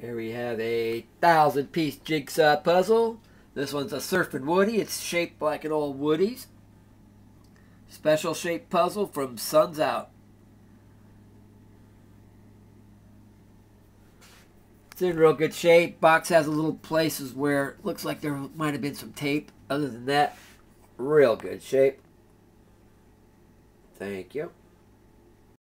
Here we have a thousand piece jigsaw puzzle. This one's a Surfing Woodie. It's shaped like an old Woodie's. special-shaped puzzle from Suns Out. It's in real good shape. Box has a little places where it looks like there might have been some tape. Other than that, real good shape. Thank you.